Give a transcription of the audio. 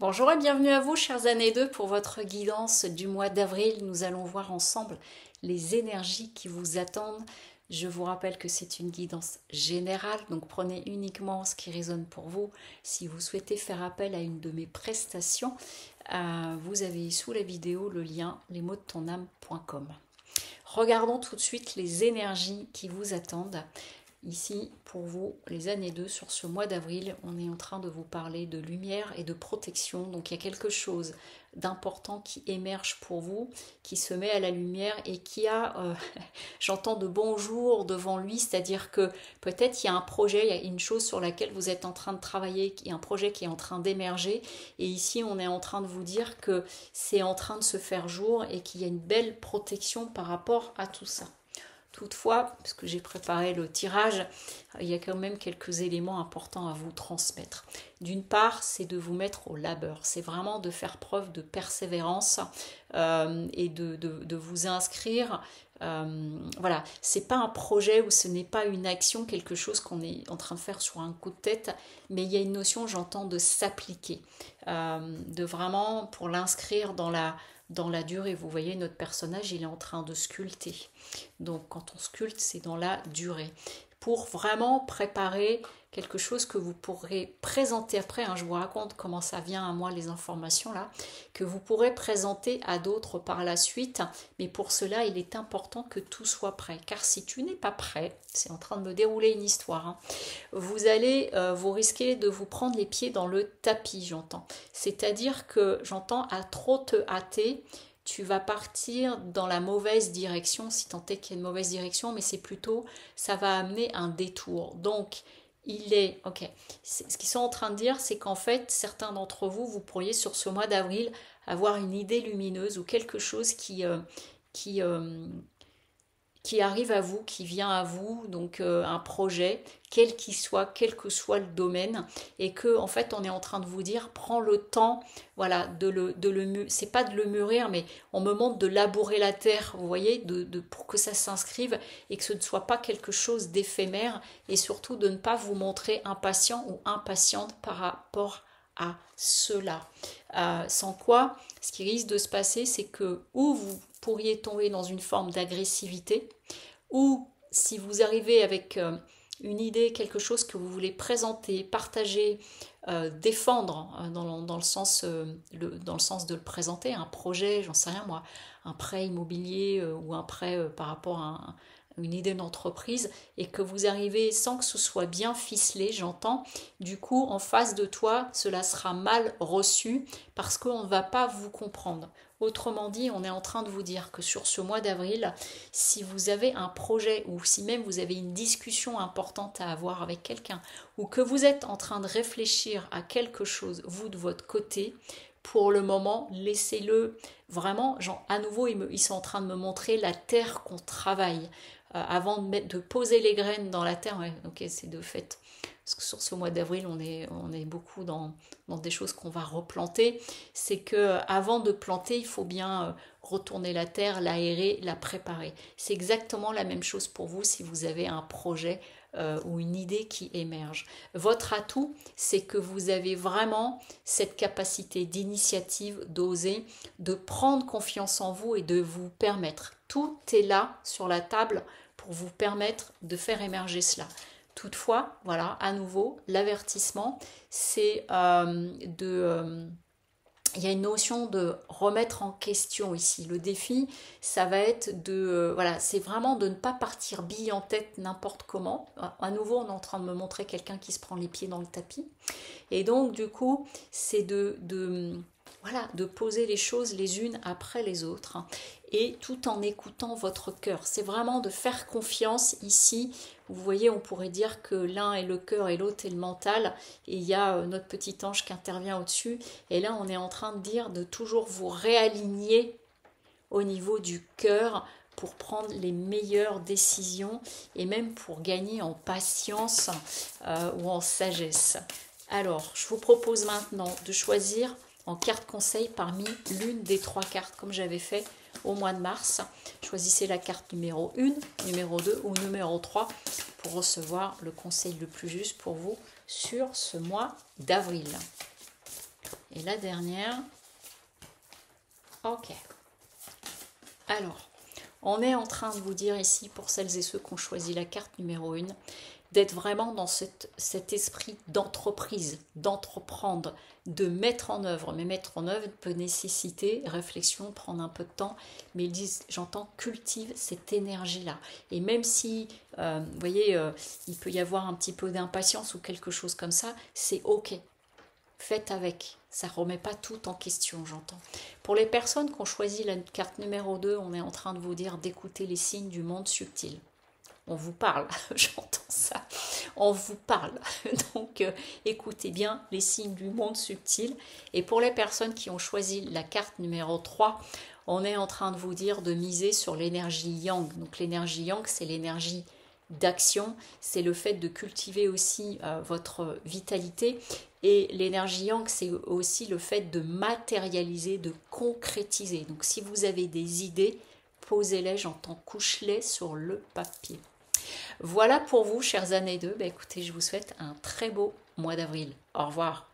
Bonjour et bienvenue à vous, chers années 2, pour votre guidance du mois d'avril. Nous allons voir ensemble les énergies qui vous attendent. Je vous rappelle que c'est une guidance générale, donc prenez uniquement ce qui résonne pour vous. Si vous souhaitez faire appel à une de mes prestations, euh, vous avez sous la vidéo le lien lesmotsdetonâme.com. Regardons tout de suite les énergies qui vous attendent. Ici, pour vous, les années 2, sur ce mois d'avril, on est en train de vous parler de lumière et de protection. Donc il y a quelque chose d'important qui émerge pour vous, qui se met à la lumière et qui a, euh, j'entends de bons jours devant lui, c'est-à-dire que peut-être il y a un projet, il y a une chose sur laquelle vous êtes en train de travailler, il y a un projet qui est en train d'émerger. Et ici, on est en train de vous dire que c'est en train de se faire jour et qu'il y a une belle protection par rapport à tout ça. Toutefois, parce que j'ai préparé le tirage, il y a quand même quelques éléments importants à vous transmettre. D'une part, c'est de vous mettre au labeur, c'est vraiment de faire preuve de persévérance euh, et de, vous inscrire. Euh, voilà, c'est pas un projet ou ce n'est pas une action, quelque chose qu'on est en train de faire sur un coup de tête, mais il y a une notion, j'entends, de s'appliquer, euh, de vraiment pour l'inscrire dans la dans la durée. Vous voyez, notre personnage, il est en train de sculpter. Donc quand on sculpte, c'est dans la durée. Pour vraiment préparer quelque chose que vous pourrez présenter après. Hein, je vous raconte comment ça vient à moi les informations là, que vous pourrez présenter à d'autres par la suite. Mais pour cela, il est important que tout soit prêt. Car si tu n'es pas prêt, c'est en train de me dérouler une histoire, hein, vous allez euh, vous risquer de vous prendre les pieds dans le tapis, j'entends. C'est-à-dire que j'entends à trop te hâter tu vas partir dans la mauvaise direction, si tant est qu'il y a une mauvaise direction, mais c'est plutôt, ça va amener un détour. Donc, il est, ok, ce qu'ils sont en train de dire, c'est qu'en fait, certains d'entre vous, vous pourriez sur ce mois d'avril avoir une idée lumineuse ou quelque chose qui, euh, euh, qui arrive à vous, qui vient à vous, donc euh, un projet, quel qu'il soit, quel que soit le domaine, et que en fait on est en train de vous dire, prends le temps, voilà, de le, de le c'est pas de le mûrir, mais on me montre de labourer la terre, vous voyez, de, pour que ça s'inscrive et que ce ne soit pas quelque chose d'éphémère, et surtout de ne pas vous montrer impatient ou impatiente par rapport à cela. Euh, sans quoi, ce qui risque de se passer, c'est que ou vous pourriez tomber dans une forme d'agressivité, ou si vous arrivez avec euh, une idée, quelque chose que vous voulez présenter, partager, euh, défendre dans, le sens, dans le sens de le présenter, un projet, j'en sais rien moi, un prêt immobilier ou un prêt par rapport à une idée d'entreprise et que vous arrivez sans que ce soit bien ficelé, j'entends, du coup en face de toi, cela sera mal reçu parce qu'on ne va pas vous comprendre. Autrement dit, on est en train de vous dire que sur ce mois d'avril, si vous avez un projet ou si même vous avez une discussion importante à avoir avec quelqu'un ou que vous êtes en train de réfléchir à quelque chose, vous de votre côté, pour le moment, laissez-le vraiment, genre, à nouveau, ils, sont en train de me montrer la terre qu'on travaille. Euh, avant de, mettre, de, poser les graines dans la terre, ok, c'est de fait parce que sur ce mois d'avril, on est, beaucoup dans, des choses qu'on va replanter, c'est que euh, avant de planter, il faut bien euh, retourner la terre, l'aérer, la préparer. C'est exactement la même chose pour vous si vous avez un projet ou une idée qui émerge. Votre atout, c'est que vous avez vraiment cette capacité d'initiative, d'oser, de prendre confiance en vous et de vous permettre. Tout est là sur la table pour vous permettre de faire émerger cela. Toutefois, voilà, à nouveau, l'avertissement, c'est euh, de... Euh, il y a une notion de remettre en question ici. Le défi, ça va être de... Euh, voilà, c'est vraiment de ne pas partir bille en tête n'importe comment. À nouveau, on est en train de me montrer quelqu'un qui se prend les pieds dans le tapis. Et donc, du coup, c'est de, de voilà, de poser les choses les unes après les autres hein, et tout en écoutant votre cœur. C'est vraiment de faire confiance ici. Vous voyez, on pourrait dire que l'un est le cœur et l'autre est le mental et il y a euh, notre petit ange qui intervient au-dessus. Et là, on est en train de dire de toujours vous réaligner au niveau du cœur pour prendre les meilleures décisions et même pour gagner en patience euh, ou en sagesse. Alors, je vous propose maintenant de choisir en carte conseil parmi l'une des trois cartes, comme j'avais fait au mois de mars. Choisissez la carte numéro 1, numéro 2 ou numéro 3 pour recevoir le conseil le plus juste pour vous sur ce mois d'avril. Et la dernière. Ok. Alors, on est en train de vous dire ici, pour celles et ceux qui ont choisi la carte numéro 1, d'être vraiment dans cet esprit d'entreprise, d'entreprendre, de mettre en œuvre. Mais mettre en œuvre peut nécessiter réflexion, prendre un peu de temps. Mais ils disent, j'entends, cultive cette énergie-là. Et même si, euh, vous voyez, euh, il peut y avoir un petit peu d'impatience ou quelque chose comme ça, c'est OK. Faites avec. Ça remet pas tout en question, j'entends. Pour les personnes qui ont choisi la carte numéro 2, on est en train de vous dire d'écouter les signes du monde subtil on vous parle, j'entends ça, on vous parle. Donc euh, écoutez bien les signes du monde subtil. Et pour les personnes qui ont choisi la carte numéro 3, on est en train de vous dire de miser sur l'énergie yang. Donc l'énergie yang, c'est l'énergie d'action, c'est le fait de cultiver aussi euh, votre vitalité. Et l'énergie yang, c'est aussi le fait de matérialiser, de concrétiser. Donc si vous avez des idées, posez-les, j'entends couche-les sur le papier. Voilà pour vous, chers années 2. Bah, écoutez, je vous souhaite un très beau mois d'avril. Au revoir.